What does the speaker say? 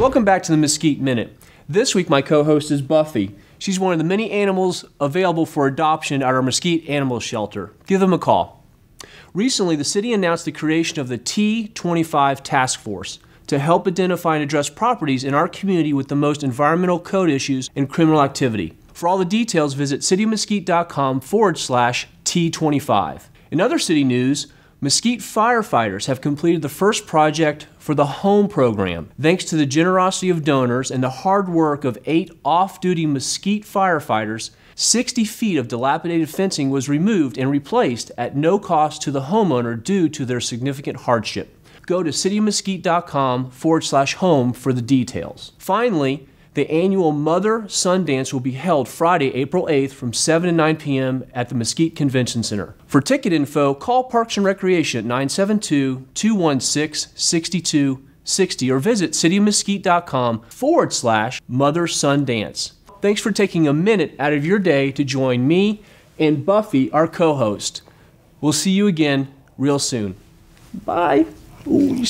Welcome back to the Mesquite Minute. This week, my co host is Buffy. She's one of the many animals available for adoption at our Mesquite Animal Shelter. Give them a call. Recently, the city announced the creation of the T25 Task Force to help identify and address properties in our community with the most environmental code issues and criminal activity. For all the details, visit citymesquite.com forward slash T25. In other city news, Mesquite firefighters have completed the first project for the home program. Thanks to the generosity of donors and the hard work of eight off duty Mesquite firefighters, 60 feet of dilapidated fencing was removed and replaced at no cost to the homeowner due to their significant hardship. Go to citymesquite.com forward slash home for the details. Finally, the annual Mother Son Dance will be held Friday, April 8th from 7 to 9 p.m. at the Mesquite Convention Center. For ticket info, call Parks and Recreation at 972 216 6260 or visit citymesquite.com forward slash Mother Son Dance. Thanks for taking a minute out of your day to join me and Buffy, our co host. We'll see you again real soon. Bye. Ooh.